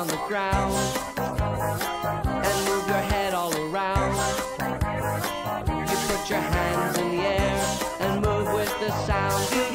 on the ground and move your head all around. You put your hands in the air and move with the sound.